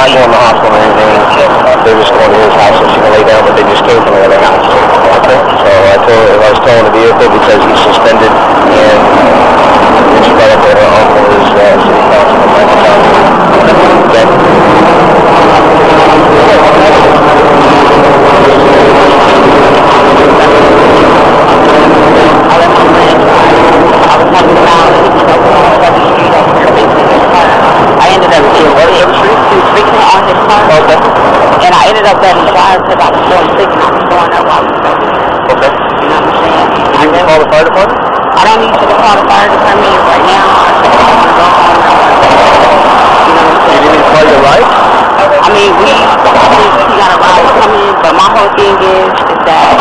not going to the hospital or anything. They're just going to his house so she can lay down, but they just came from the other house. Okay. So I told I was towing the vehicle because he's suspended and and she brought up that her uncle is uh, city councilman Michael Johnson. Okay. I left my friend I was having found he was over on the street over here fixing his car. I ended up getting what it was he was fixing on his car. Okay. And I ended up drive because I was going sick and I was throwing up while we was over. Okay. You know what I'm saying? You can call the fire department? I don't need you to call the fire department right now. I to. You know what I'm You didn't even call your ride? I mean, we, he got a ride coming, but my whole thing is, is that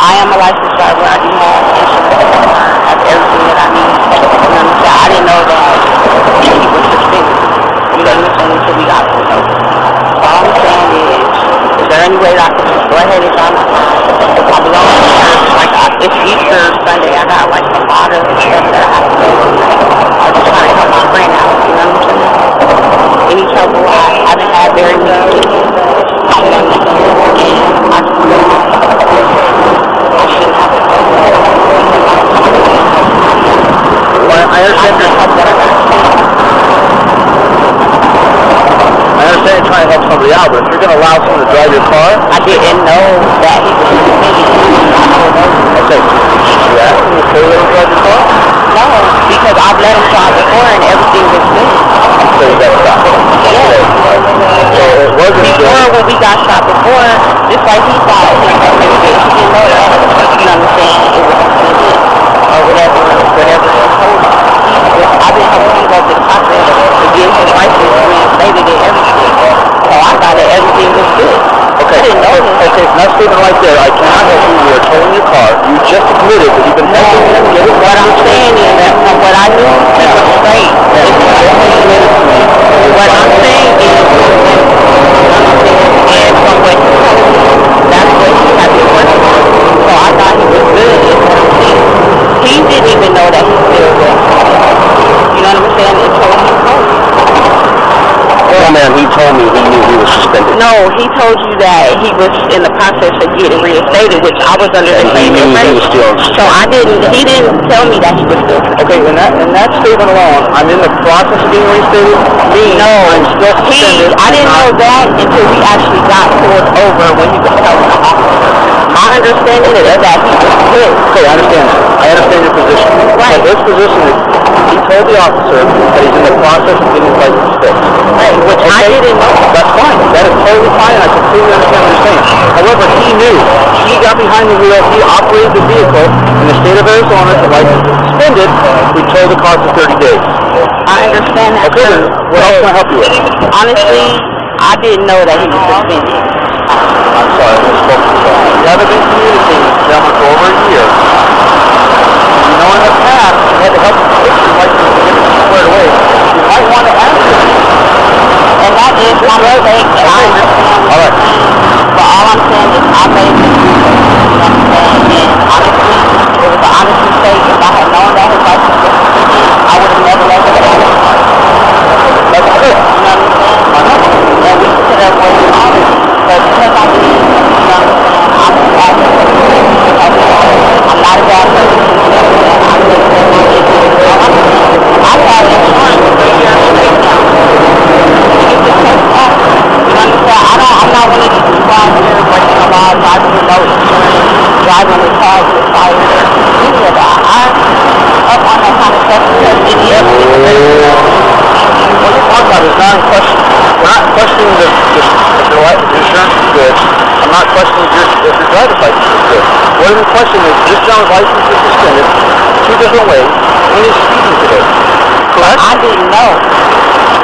I am a licensed driver. I do have insurance. I have everything that I need. You know what I'm saying? I didn't know that he was suspended. You know what I'm saying? Until we got pulled over. So all I'm saying is, is there any way that I can just go ahead and drive my car? I belong to church. Like, I, it's Easter Sunday. I got like a lot of stuff that I have to do. I'm just trying to help my friend out. You know what I'm saying? any trouble. I haven't had very many tickets. I don't understand. And I just feel like I shouldn't have to go. Well, I I understand can't you're, help that I got I understand you're trying to help somebody out, but if you're going to allow someone to drive your car, I didn't know that he was suspended. I don't know. okay, you ask him to say drive your car? No, because I've let him drive before and everything was good. So you got to stop him. Yeah. So it wasn't Before when we got shot before, just like he thought he was suspended, he didn't know that. You know what I'm saying? It was suspended or whatever, whatever it told me. I've been helping him go through the process to get his license reinstated and everything. So I thought that everything was good. Okay, I didn't know this. okay, that statement right there, I cannot help you. You are towing your car. You just admitted you've been him What I'm saying is that from what I knew, he was straight. Is what I'm saying. What I'm saying is, and from what he told me, that's what he had been working on. So I thought he was good, is what I'm saying. He didn't even know that he still was. You know what I'm saying? Until he told me. Oh man, he told me he knew he was suspended. No, he told you that he was in the process of getting reinstated, which I was under the And he same knew impression. still So I didn't, he didn't tell me that he was still Okay, and that in that statement alone, I'm in the process of being reinstated. Me, No, I'm still suspended. he. I didn't know that until we actually got pulled over when he was telling the officer. My understanding is that he was good. Okay, I understand that. I understand your position. Right. But his position is he told the officer that he's in the process of getting his license fixed. Which I Okay? didn't know. That's fine. That is totally fine, and I completely understand what you're saying. However, he knew. He got behind the wheel. He operated the vehicle in the state of Arizona. The license is suspended. We told the car for 30 days. I understand that. Okay, then what else can I help you with? Honestly, I didn't know that he was suspended. I'm sorry, I misspoke. You haven't been communicating with them for over a year. You know in the past, you had to help fix your license to get it squared away. You might want to ask them. And that is my mistake, and I understand what All you're right. saying. But all I'm saying is I made a mistake. You know what I'm saying? And honestly, it was an honest mistake. If I had known that his license was suspended, I would have never let him go. That's good. You know what I'm saying? And we could have worked on it. But because I did, you know what I'm saying, I'm a bad person. I'm not a bad person. You know what I'm saying? I take care of my business. I've had insurance for three years straight now. You get this stuff off. You know what I'm saying? I don't, I'm not one of these people out here breaking the law, driving with no insurance, driving with cars with fire, any of that. I'm up on that kind of stuff because it is What you're talking about is not in. We're not questioning the, the, li- the insurance is good. I'm not questioning your, if your driver's license is good. What I'm questioning is this gentleman's license is suspended two different ways, and he's speeding today. Correct? I didn't know.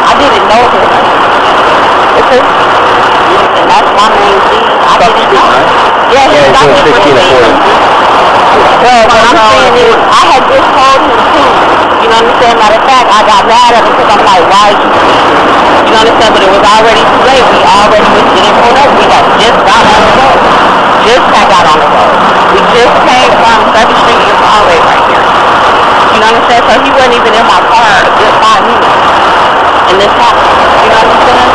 I didn't know his Okay. And that's my main thing. I Stop didn't speeding, know. right? Yeah, he Yeah, stopped he's me doing 16 for and 40. Well, what I'm saying is, I had just told him too. You know what I'm saying? Matter of fact, I got mad at him because I'm like, why you know what I'm saying? But it was already too late. We already was getting pulled over. We had just got on the road. Just had got on the road. We just came from 7th Street to Broadway right here. You know what I'm saying? So he wasn't even in my car good five minutes. And this happened. You know what I'm saying?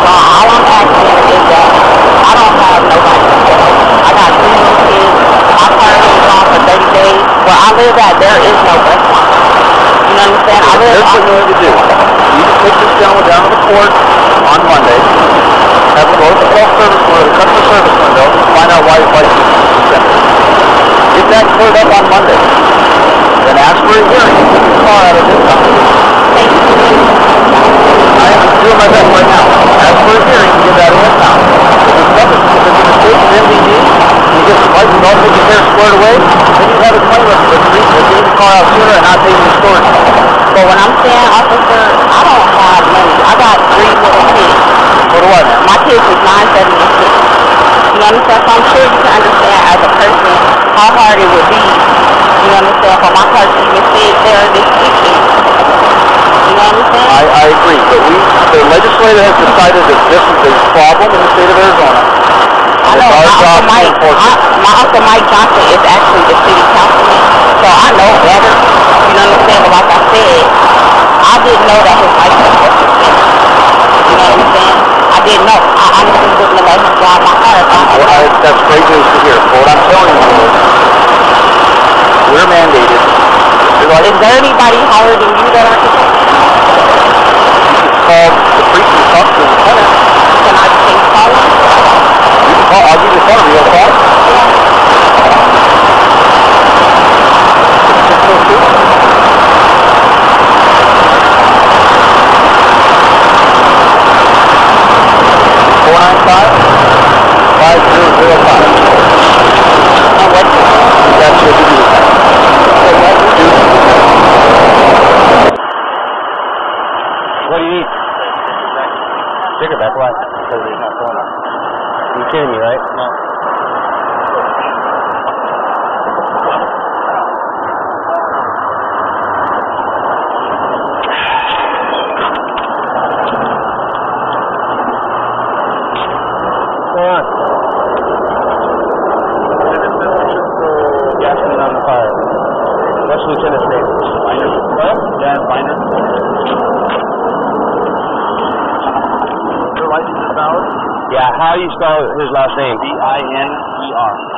So all I'm asking is that I don't have nobody. I got three little kids. My car been gone for 30 I live at, there is no bus line. You know what I'm saying? I live Here's what you need to do. You to take this gentleman down to the court on Monday. Have him go to the self-service window, the customer service window, find out why his license is suspended. Get that cleared up on Monday. Then ask for a hearing to get the car out of this company. Thank you. I am doing my best right now. Ask for a hearing to get that in now. If it's nothing, if it's a mistake of MDD, you get some license all taken care of squared away, then you have a claim with with the reason for getting the car out sooner and not taking the storage. But when I'm saying, officer, I don't have money. I got three little kids. For the what? My is 9, 7, and 6. You I'm? So I'm sure you can understand as a person how hard it would be, you know what I'm saying, for my car to even sit there this weekend. You know what I'm saying? I, I agree, but we, the legislature has decided that this is a problem in the state of Arizona. I know my Uncle Mike, I, my Uncle Mike Johnson is actually the city councilman, so I know better. You know what I'm saying? But like I said, I didn't know that his license was suspended. You know what I'm saying? I didn't know. I honestly wouldn't have let him drive my car if I had Well, I, that's great news to hear. But what I'm telling you is, we're mandated. Like, Is there anybody higher than you that I can talk to? Um, call the and talk to the lieutenant. Can I can you call him? You can call, I'll give you the phone. You to call? Six oh two. Four nine five five zero zero five. And what's his name? That's your duty. What do you need? Sugar back what? Because he's not phone up. You kidding me, right? No. What's going on? Gasoline on the car. What's Lieutenant's name? Finer. What? Dan Finer. Your license is valid? Yeah, how do you spell his last name? B-I-N-E-R.